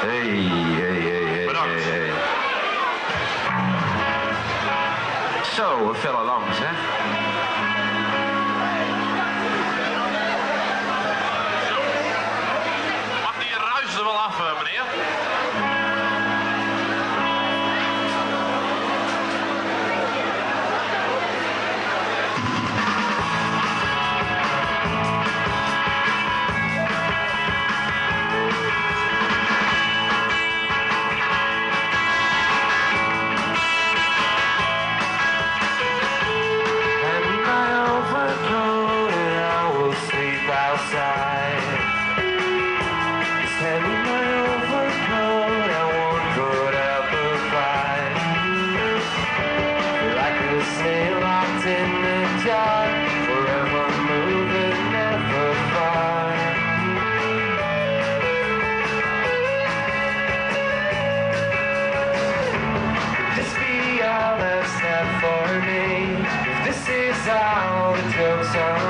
Hey, hey, hey, hey, hey, hey. Zo, hè? All enough for me. This is all the joke's on